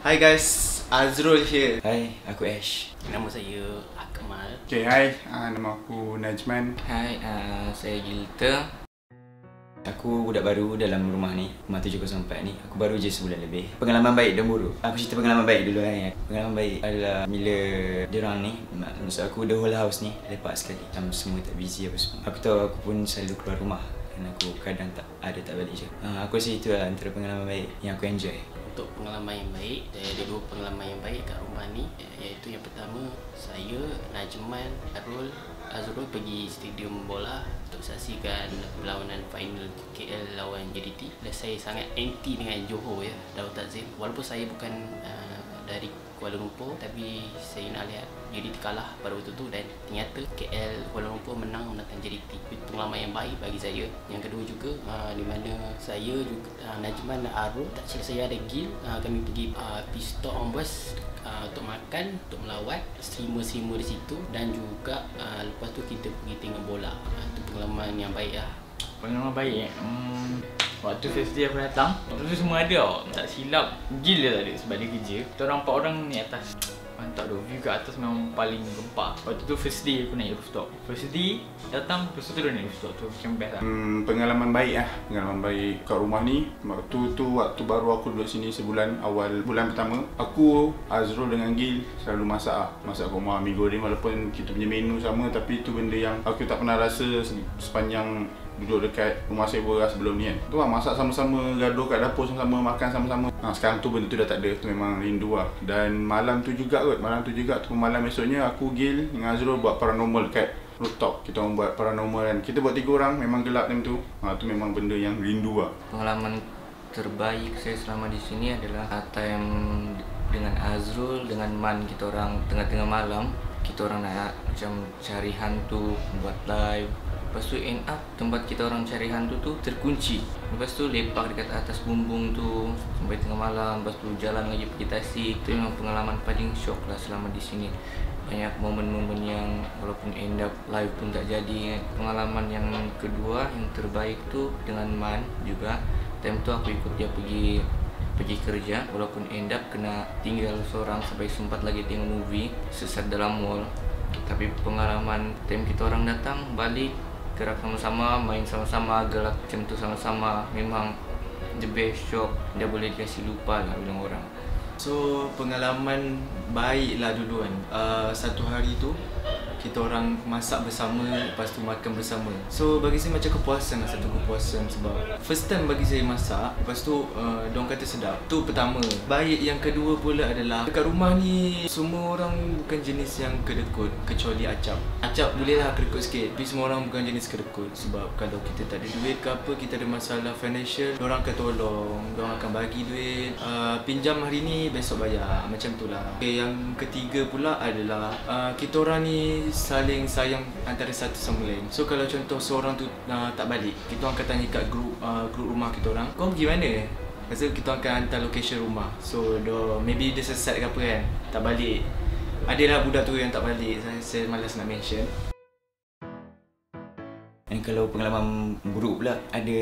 Hi guys, Azrul here. Hai, aku Ash. Nama saya Akmal. Okay, hai. Uh, nama aku Najman. Hai, uh, saya Gilta. Aku budak baru dalam rumah ni, rumah 704 ni. Aku baru je sebulan lebih. Pengalaman baik dan buruk. Aku cerita pengalaman baik dulu kan. Pengalaman baik adalah bila diorang ni, maksud aku the whole house ni lepak sekali. Macam semua tak busy apa semua. Aku tahu aku pun selalu keluar rumah dan aku kadang tak ada tak balik je. Uh, aku rasa itu lah antara pengalaman baik yang aku enjoy. Untuk pengalaman yang baik, saya ada dua pengalaman yang baik kat rumah ni iaitu yang pertama, saya, Najman, Arul, Azrul pergi stadium bola untuk saksikan perlawanan final KL lawan JDT dan saya sangat anti dengan Johor ya, Daud Takzim walaupun saya bukan uh, dari Kuala Lumpur tapi saya nak lihat JDT kalah pada waktu tu dan ternyata KL Kuala Lumpur menang menentang JDT itu pengalaman yang baik bagi saya. Yang kedua juga uh, di mana saya juga uh, Najman dan Arul tak silap saya ada Gil uh, kami pergi uh, Pistol on bus uh, untuk makan untuk melawat streamer-streamer di situ dan juga uh, lepas tu kita pergi tengok bola. Itu pengalaman yang baik lah. Pengalaman baik eh? Hmm, waktu first day aku datang Waktu tu semua ada tau Tak silap Gila tak ada sebab dia kerja Kita orang empat orang ni atas Mantap tu View kat atas memang paling gempak Waktu tu first day aku naik rooftop First day Datang Lepas tu turun naik rooftop tu Macam best lah Hmm, pengalaman baik lah. Pengalaman baik kat rumah ni. Waktu tu waktu baru aku duduk sini sebulan awal bulan pertama. Aku, Azrul dengan Gil selalu masak lah. Masak kat rumah mi goreng walaupun kita punya menu sama tapi tu benda yang aku tak pernah rasa se- sepanjang duduk dekat rumah sewa sebelum ni kan. Tu lah masak sama-sama, gaduh kat dapur sama-sama, makan sama-sama. Ha, Sekarang tu benda tu dah tak ada, tu memang rindu lah. Dan malam tu juga kot, malam tu juga tu malam esoknya aku Gil dengan Azrul buat paranormal kat rooftop. Kita orang buat paranormal kan, kita buat tiga orang, memang gelap time tu. Ha, Tu memang benda yang rindu lah. Pengalaman terbaik saya selama di sini adalah time dengan Azrul dengan Man kita orang tengah-tengah malam kita orang nak macam cari hantu buat live Lepas tu end up tempat kita orang cari hantu tu terkunci. Lepas tu lepak dekat atas bumbung tu Sampai tengah malam. Lepas tu jalan lagi pergi tasik. Itu memang pengalaman paling shock lah selama di sini. Banyak momen-momen yang walaupun end up live pun tak jadi kan. Pengalaman yang kedua yang terbaik tu dengan Man juga. Time tu aku ikut dia pergi pergi kerja. Walaupun end up kena tinggal seorang sampai sempat lagi tengok movie sesat dalam mall. Tapi pengalaman time kita orang datang balik gerak sama-sama main sama-sama gelak macam tu sama-sama. Memang the best shock dia boleh dikasih lupa lah bilang orang. So pengalaman baik lah dulu kan uh, Satu hari tu kita orang masak bersama Lepas tu makan bersama. So bagi saya macam kepuasan lah Satu kepuasan sebab First time bagi saya masak Lepas tu uh, Diorang kata sedap. Tu pertama. Baik yang kedua pula adalah Dekat rumah ni Semua orang bukan jenis yang kedekut Kecuali Acap. Acap boleh lah kedekut sikit Tapi semua orang bukan jenis kedekut Sebab kalau kita tak ada duit ke apa Kita ada masalah financial Diorang akan tolong Diorang akan bagi duit. Uh, Pinjam hari ni Besok bayar. Macam tu lah. Okay, Yang ketiga pula adalah uh, Kita orang ni saling sayang antara satu sama lain. So kalau contoh seorang tu uh, tak balik, kita akan tanya kat grup uh, grup rumah kita orang, kau pergi mana? Tu kita akan hantar location rumah. So do, maybe dia sesat ke apa kan, tak balik. Adalah budak tu yang tak balik, saya, saya malas nak mention. Kalau pengalaman buruk pula ada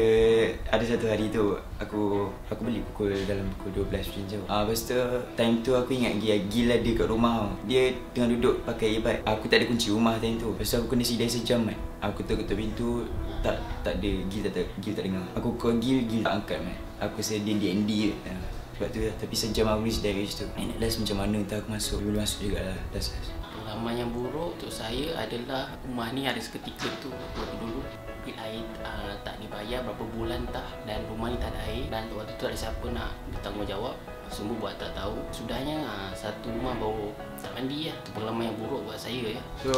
ada satu hari tu aku aku beli pukul dalam pukul 12 macam tu. Ah lepas tu time tu aku ingat dia gila dia kat rumah. Dia tengah duduk pakai earbud. Aku tak ada kunci rumah time tu. Lepas tu aku kena sidai sejam kan. Aku ketuk-ketuk pintu tak tak ada gil tak, gil tak dengar. Aku call gil gil tak angkat man. Aku rasa dia DND je. Ya. Sebab tu lah. Tapi sejam aku sidai kat situ. Eh, last macam mana tak aku masuk. Dia boleh masuk jugalah. Last last. Pengalaman yang buruk untuk saya adalah rumah ni ada seketika tu. Waktu dulu bil air uh, tak dibayar berapa bulan tah dan rumah ni tak ada air. Dan waktu tu ada siapa nak bertanggungjawab. Semua buat tak tahu. Sudahnya uh, satu rumah baru tak mandi lah. Itu pengalaman yang buruk buat saya ya. So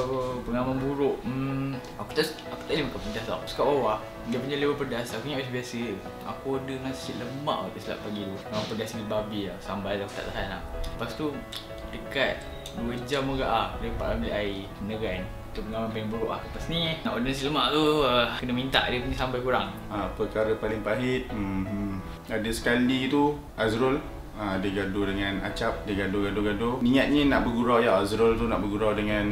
pengalaman buruk hmm, Aku tak aku tak boleh makan pedas tau. Sekat bawah Dia punya level pedas Aku ingat macam biasa. Aku order nasi lemak aku silap pagi tu. Memang pedas ni babi lah. Sambal aku tak tahan lah. Lepas tu Dekat 2 jam juga ah dapat ambil air Beneran Itu pengalaman paling buruk lah Lepas ni Nak order nasi lemak tu uh, Kena minta dia punya sambal kurang. Ha, Perkara paling pahit hmm, hmm. Ada sekali tu Azrul uh, dia gaduh dengan Acap dia gaduh gaduh gaduh. Niatnya nak bergurau ya. Azrul tu nak bergurau dengan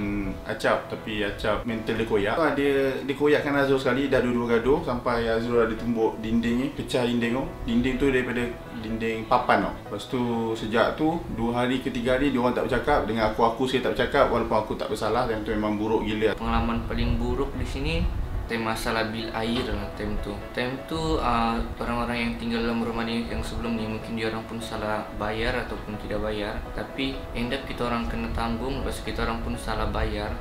Acap tapi Acap mental dia koyak. Uh, dia dia koyakkan Azrul sekali dah dua-dua gaduh sampai Azrul ada tumbuk dinding ni pecah dinding tu. Dinding tu daripada dinding papan tau lepas tu sejak tu dua hari ke tiga hari dia orang tak bercakap. Dengan aku aku saya tak bercakap walaupun aku tak bersalah yang tu memang buruk gila. Pengalaman paling buruk di sini time masalah bil air lah time tu. Time tu uh, orang-orang yang tinggal dalam rumah ni yang sebelum ni mungkin dia orang pun salah bayar ataupun tidak bayar. Tapi end up kita orang kena tanggung lepas kita orang pun salah bayar.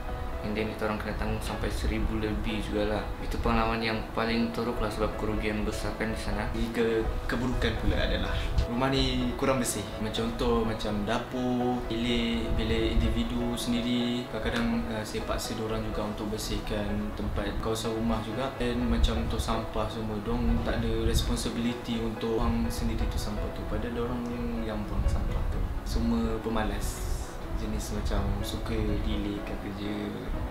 And then kita orang kena tanggung sampai seribu lebih juga lah. Itu pengalaman yang paling teruk lah sebab kerugian besar kan di sana. Ke keburukan pula adalah rumah ni kurang bersih. Macam contoh macam dapur, bilik bilik individu sendiri. Kadang-kadang uh, saya paksa orang juga untuk bersihkan tempat kawasan rumah juga. Dan macam untuk sampah semua, dong tak ada responsibility untuk buang sendiri tu sampah tu. Padahal orang yang yang buang sampah tu. Semua pemalas jenis macam suka delay kerja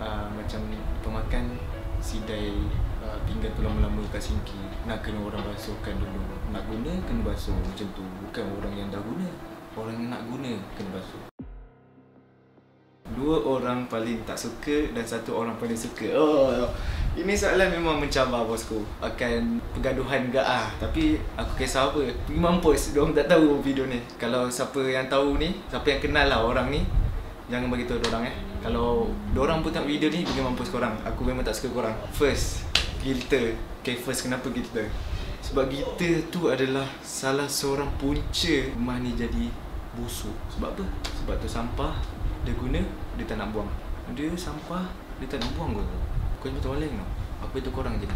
uh, macam pemakan sidai uh, pinggan tu lama-lama kat sinki nak kena orang basuhkan dulu. Nak guna kena basuh. Macam tu. Bukan orang yang dah guna. Orang yang nak guna kena basuh. Dua orang paling tak suka dan satu orang paling suka. Oh, ini soalan memang mencabar bosku. Akan pergaduhan ke ah. Tapi aku kisah apa? Mampus. Diorang tak tahu video ni. Kalau siapa yang tahu ni, siapa yang kenal lah orang ni, jangan bagi tahu diorang eh. Kalau diorang pun tengok video ni, pergi mampus korang. Aku memang tak suka korang. First, Gilter. Okay, first kenapa Gilter? Sebab Gilter tu adalah salah seorang punca rumah ni jadi busuk. Sebab apa? Sebab tu sampah dia guna, dia tak nak buang. Dia sampah, dia tak nak buang ke? Kau macam maling tau. Aku itu korang je.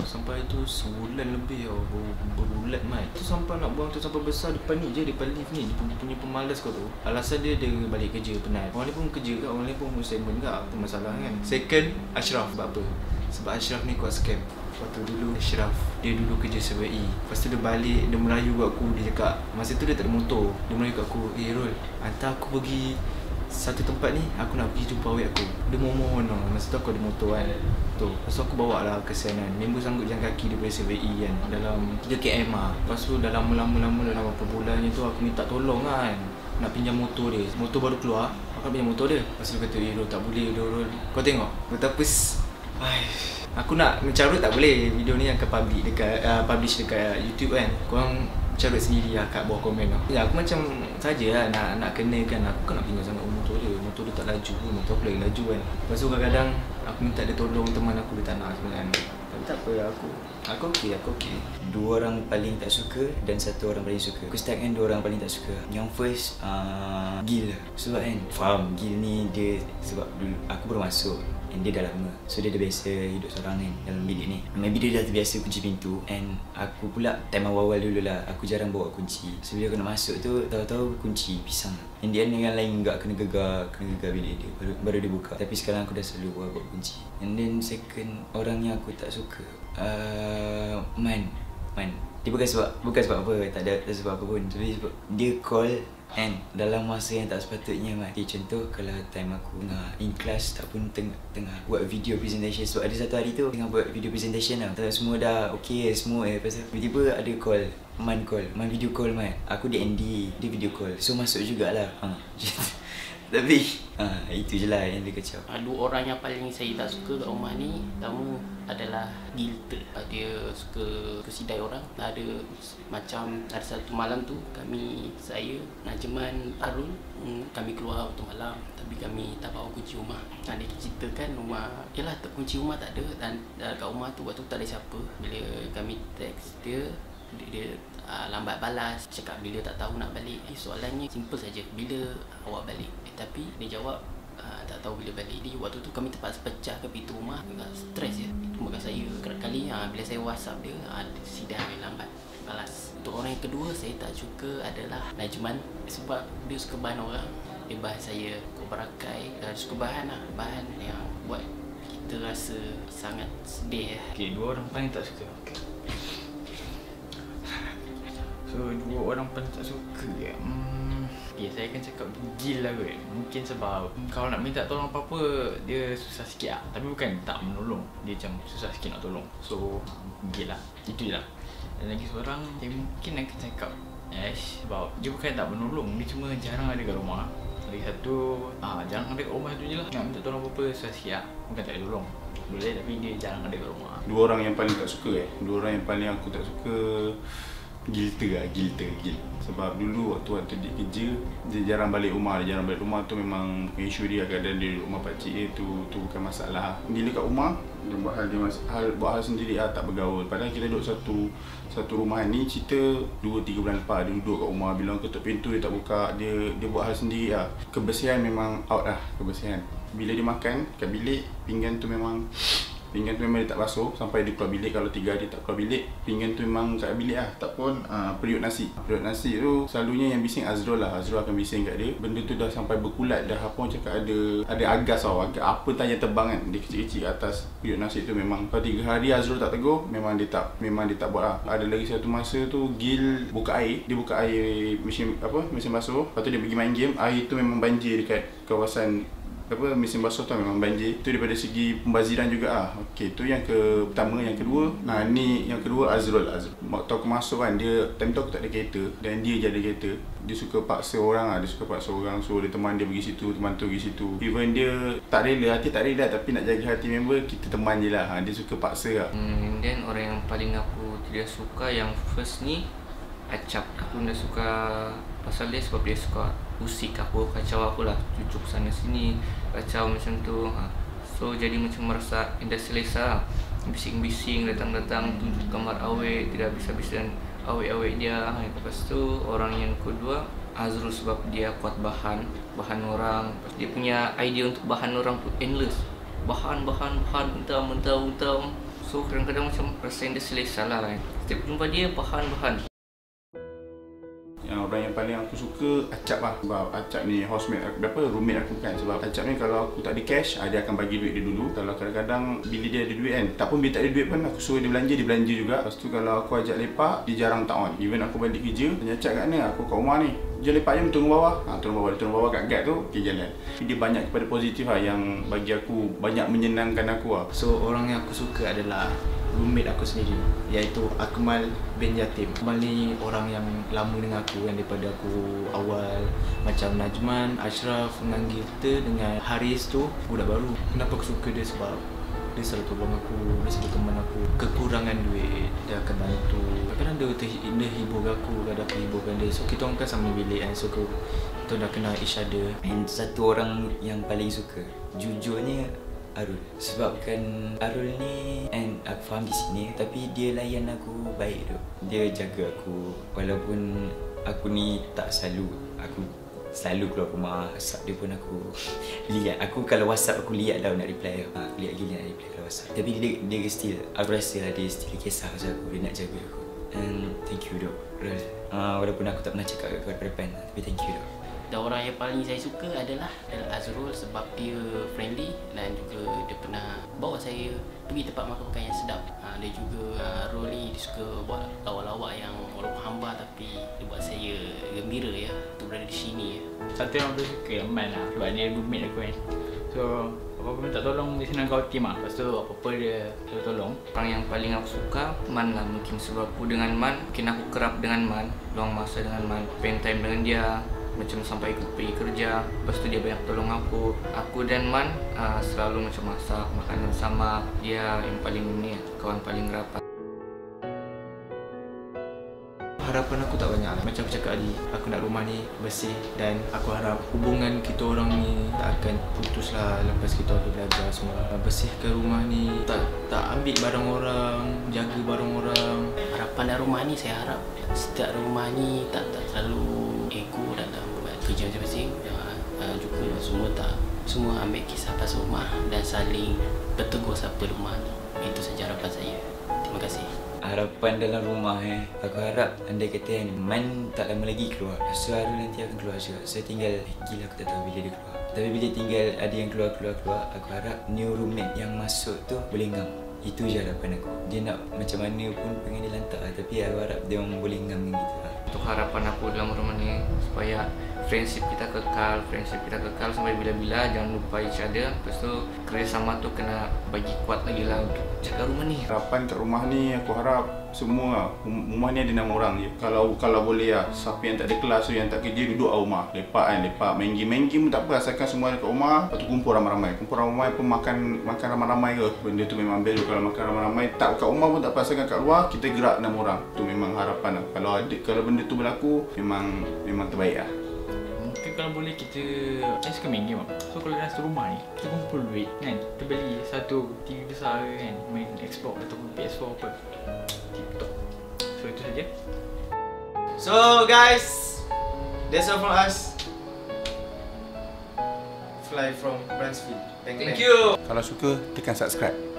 Sampai tu sebulan lebih tau. Ber, Berulat mat Tu sampah nak buang tu sampah besar Depan ni je Depan lift ni. Dia punya, pemalas kau tu. Alasan dia dia balik kerja penat. Orang ni pun kerja kan Orang ni pun muslimen kan Apa masalah kan. Second Ashraf. Sebab apa? Sebab Ashraf ni kuat scam. Waktu dulu Ashraf Dia dulu kerja CBI Lepas tu dia balik Dia merayu kat aku. Dia cakap Masa tu dia tak ada motor. Dia merayu kat aku Eh Rol Hantar aku pergi satu tempat ni aku nak pergi jumpa awet aku. Dia mohon-mohon tau masa tu aku ada motor kan. Tu. Lepas tu aku bawa lah kesianan member sanggup jalan kaki daripada CVE kan. Dalam 3 km lah lepas tu dah lama-lama-lama dalam beberapa bulan ni tu aku minta tolong kan. Nak pinjam motor dia. Motor baru keluar. Aku nak pinjam motor dia. Lepas tu dia kata eh tak boleh Rol kau tengok betapa Aish. Aku nak mencarut tak boleh. Video ni akan public dekat uh, publish dekat YouTube kan. Korang carut sendiri lah kat bawah komen tau. Ya aku macam saja lah nak nak kenakan. Aku kan nak pinjam sangat motor dia. Tak laju pun, motor aku lagi laju kan. Lepas tu kadang-kadang aku minta dia tolong teman aku dia tak nak sebenarnya. Tapi tak apa aku. Aku okey, aku okey. Dua orang paling tak suka dan satu orang paling suka. Aku start dengan dua orang paling tak suka. Yang first uh, Gil. Sebab kan faham Gil ni dia sebab dulu aku baru masuk And dia dah lama. So dia dah biasa hidup seorang kan Dalam bilik ni. Maybe dia dah terbiasa kunci pintu. And aku pula Time awal-awal dulu lah Aku jarang bawa kunci. So bila aku nak masuk tu Tahu-tahu kunci pisang. And dia dengan lain enggak Kena gegar Kena gegar bilik dia. Baru, baru dia buka. Tapi sekarang aku dah selalu bawa, bawa kunci. And then second Orang yang aku tak suka uh, Man. Man. Dia bukan sebab Bukan sebab apa Tak ada, tak sebab apa pun. Tapi sebab Dia call And dalam masa yang tak sepatutnya Mat okay, Contoh kalau time aku tengah in class Tak pun tengah, tengah buat video presentation. Sebab ada satu hari tu Tengah buat video presentation lah Tak semua dah okay semua eh Lepas tu tiba-tiba ada call Man call Man video call Mat. Aku di ND Dia video call. So masuk jugalah. Ha. Tapi ha, Itu je lah yang dia kacau. Dua orang yang paling saya tak suka kat rumah ni Pertama adalah Gilter Dia suka kesidai orang. Ada macam Ada satu malam tu Kami Saya Najman Arul hmm, Kami keluar waktu malam. Tapi kami tak bawa kunci rumah. Ah, Dia ceritakan rumah Yalah kunci rumah tak ada. Dan dan kat rumah tu Waktu tu tak ada siapa. Bila kami text dia Dia, uh, lambat balas Cakap bila tak tahu nak balik. Eh, Soalannya simple saja Bila awak balik? Eh, Tapi dia jawab uh, Tak tahu bila balik. Jadi waktu tu kami terpaksa pecah ke pintu rumah. Agak stres ya Itu bukan saya Kerap kali uh, Bila saya whatsapp dia uh, Dia dah lambat balas. Untuk orang yang kedua Saya tak suka adalah Najman. Sebab dia suka bahan orang. Dia bahas saya berakai. Dia suka bahan lah. Bahan yang buat kita rasa sangat sedih. Ya. Okay, dua orang paling tak suka. Okay. So, dua orang paling tak suka ya. Hmm, okay, saya akan cakap gil lah kot. Mungkin sebab kalau nak minta tolong apa-apa, dia susah sikit lah. Tapi bukan tak menolong. Dia macam susah sikit nak tolong. So, gil lah. Itu je lah. Dan lagi seorang, saya mungkin akan cakap Yes, sebab dia bukan tak menolong, dia cuma jarang ada kat rumah. Lagi satu, ah jarang ada kat rumah tu je lah. Nak minta tolong apa-apa, so siap. Bukan tak boleh tolong. Boleh tapi dia jarang ada kat rumah. Dua orang yang paling tak suka eh. Dua orang yang paling aku tak suka Gilta lah, Gilta, Gil. Sebab dulu waktu waktu dia kerja, dia jarang balik rumah. Dia jarang balik rumah tu memang isu dia kadang dia duduk rumah pakcik dia tu, tu bukan masalah. Bila kat rumah, dia buat hal dia mas- hal, buat hal sendiri lah, tak bergaul. Padahal kita duduk satu satu rumah ni cerita 2 3 bulan lepas dia duduk kat rumah bila orang ketuk pintu dia tak buka dia dia buat hal sendiri lah kebersihan memang out lah kebersihan bila dia makan kat bilik pinggan tu memang Pinggan tu memang dia tak basuh sampai dia keluar bilik. Kalau tiga hari tak keluar bilik Pinggan tu memang kat bilik lah. Tak pun uh, periuk nasi. Periuk nasi tu selalunya yang bising Azrul lah. Azrul akan bising kat dia. Benda tu dah sampai berkulat. Dah Apa cakap ada Ada agas tau. Agak Apa tanya tebang kan. Dia kecil-kecil atas periuk nasi tu memang. Kalau tiga hari Azrul tak tegur Memang dia tak Memang dia tak buat lah. Ada lagi satu masa tu Gil buka air. Dia buka air mesin apa Mesin basuh. Lepas tu dia pergi main game. Air tu memang banjir dekat kawasan apa mesin basuh tu memang banjir. Tu daripada segi pembaziran juga ah okey tu yang ke pertama. Yang kedua nah ni yang kedua Azrul. Azrul. Waktu aku masuk kan dia time tu aku tak ada kereta. Dan dia je ada kereta. Dia suka paksa orang ah dia suka paksa orang. Suruh dia teman dia pergi situ teman tu pergi situ. Even dia tak rela hati tak rela tapi nak jaga hati member kita teman je lah. Ha, dia suka paksa lah. Hmm, then orang yang paling aku tidak suka yang first ni Acap Aku tidak suka pasal dia sebab dia suka usik aku, kacau aku lah Cucuk sana sini, kacau macam tu ha. So jadi macam merasa indah selesa lah. Bising-bising, datang-datang tunjuk kamar awet Tidak habis-habis dan awet-awet dia ha. Lepas tu orang yang kedua Azrul sebab dia kuat bahan Bahan orang Dia punya idea untuk bahan orang tu endless Bahan, bahan, bahan, mentah, mentah, mentah So kadang-kadang macam rasa indah selesa lah kan Setiap jumpa dia bahan-bahan yang orang yang paling aku suka Acap lah. Sebab Acap ni housemate aku Berapa roommate aku kan. Sebab Acap ni kalau aku tak ada cash ah, Dia akan bagi duit dia dulu. Kalau kadang-kadang Bila dia ada duit kan Tak pun bila tak ada duit pun Aku suruh dia belanja Dia belanja juga. Lepas tu kalau aku ajak lepak Dia jarang tak on. Even aku balik kerja Tanya Acap kat mana Aku kat rumah ni. Dia lepak je turun bawah. Ha, Turun bawah Dia turun bawah kat guard tu Okay jalan. Dia banyak kepada positif lah Yang bagi aku Banyak menyenangkan aku lah. So orang yang aku suka adalah roommate aku sendiri iaitu Akmal bin Yatim. Akmal ni orang yang lama dengan aku kan daripada aku awal macam Najman, Ashraf dengan Gita dengan Haris tu budak baru. Kenapa aku suka dia sebab dia selalu tolong aku, dia selalu teman aku. Kekurangan duit, dia akan bantu. Kadang-kadang dia, ter- dia hibur aku, kadang aku hiburkan dia. So kita orang kan sama bilik kan. So kita dah kenal each other. And satu orang yang paling suka Jujurnya Arul. Sebab kan Arul ni And aku faham di sini Tapi dia layan aku baik tu Dia jaga aku. Walaupun Aku ni tak selalu Aku selalu keluar rumah WhatsApp dia pun aku Lihat Aku kalau WhatsApp aku lihat dah nak reply. Ha, Aku lihat gila nak reply kalau WhatsApp. Tapi dia, dia still Aku rasa lah dia still kisah pasal aku Dia nak jaga aku. And thank you dok Rul uh, Walaupun aku tak pernah cakap kat kau depan Tapi thank you dok Dan orang yang paling saya suka adalah adalah sebab dia friendly dan juga dia pernah bawa saya pergi tempat makan-makan yang sedap. Ha, dia juga uh, Rul ni dia suka buat lawak-lawak yang walaupun hamba tapi dia buat saya gembira ya untuk berada di sini ya. Satu yang aku suka yang Man lah Sebab dia roommate aku kan So apa-apa minta tolong dia senang kau team lah Lepas tu apa-apa dia selalu tolong Orang yang paling aku suka Man lah mungkin sebab aku dengan Man Mungkin aku kerap dengan Man Luang masa dengan Man Spend time dengan dia Macam sampai aku pergi kerja Lepas tu dia banyak tolong aku. Aku dan Man uh, selalu macam masak Makanan sama. Dia yang paling ni Kawan paling rapat. Harapan aku tak banyak lah. Macam aku cakap tadi Aku nak rumah ni bersih Dan aku harap hubungan kita orang ni Tak akan putus lah Lepas kita orang belajar semua. Bersihkan rumah ni Tak tak ambil barang orang Jaga barang orang. Harapan dalam rumah ni saya harap setiap rumah ni tak tak terlalu ego kerja masing-masing. Ya, uh, juga semua tak semua ambil kisah pasal rumah dan saling bertegur siapa rumah ni. Itu saja harapan saya. Terima kasih. Harapan dalam rumah eh Aku harap andai kata kan Man tak lama lagi keluar So Arul nanti akan keluar juga So tinggal eh, Gila aku tak tahu bila dia keluar Tapi bila tinggal ada yang keluar-keluar-keluar Aku harap new roommate yang masuk tu boleh ngam Itu je harapan aku Dia nak macam mana pun pengen dia lantak lah Tapi aku harap dia orang boleh ngam dengan kita lah Untuk harapan aku dalam rumah ni Supaya friendship kita kekal friendship kita kekal sampai bila-bila jangan lupa each other lepas tu kerjasama tu kena bagi kuat lagi lah untuk jaga rumah ni Harapan kat rumah ni aku harap semua lah. Rum- rumah ni ada enam orang je. Kalau kalau boleh lah siapa yang tak ada kelas tu yang tak kerja duduk kat rumah. Lepak kan, lepak main game. Main game tak apa asalkan semua ada kat rumah. Lepas tu kumpul ramai-ramai. Kumpul ramai-ramai pun makan makan ramai-ramai ke. Benda tu memang best kalau makan ramai-ramai. Tak kat rumah pun tak apa asalkan kat luar kita gerak enam orang. Tu memang harapan lah. Kalau ada kalau benda tu berlaku memang memang terbaik lah. Mungkin kalau boleh kita Saya suka main game So kalau dalam satu rumah ni Kita kumpul duit kan Kita beli satu TV besar ke kan Main Xbox ataupun PS4 apa TikTok So itu saja So guys, that's all from us. Fly from Bransfield. Bang, bang. you Kalau suka tekan subscribe.